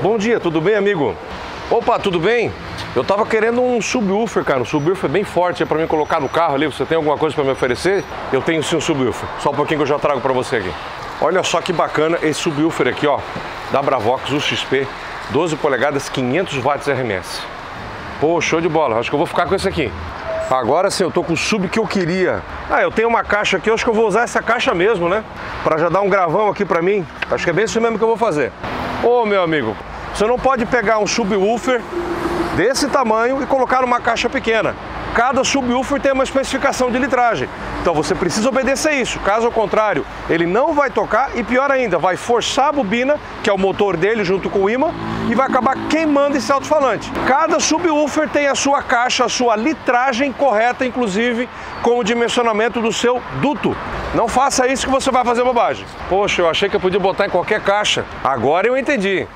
Bom dia, tudo bem, amigo? Opa, tudo bem? Eu tava querendo um subwoofer, cara, um subwoofer bem forte para mim colocar no carro ali. Você tem alguma coisa para me oferecer? Eu tenho sim um subwoofer. Só um pouquinho que eu já trago para você aqui. Olha só que bacana esse subwoofer aqui, ó, da Bravox UXP, 12 polegadas, 500 watts RMS. Pô, show de bola. Acho que eu vou ficar com esse aqui. Agora sim, eu tô com o sub que eu queria. Ah, eu tenho uma caixa aqui, eu acho que eu vou usar essa caixa mesmo, né? Para já dar um gravão aqui para mim. Acho que é bem isso mesmo que eu vou fazer. Ô, meu amigo, você não pode pegar um subwoofer desse tamanho e colocar numa caixa pequena. Cada subwoofer tem uma especificação de litragem. Então você precisa obedecer isso. Caso contrário, ele não vai tocar e pior ainda, vai forçar a bobina, que é o motor dele junto com o imã, e vai acabar queimando esse alto-falante. Cada subwoofer tem a sua caixa, a sua litragem correta, inclusive com o dimensionamento do seu duto. Não faça isso que você vai fazer bobagem. Poxa, eu achei que eu podia botar em qualquer caixa. Agora eu entendi.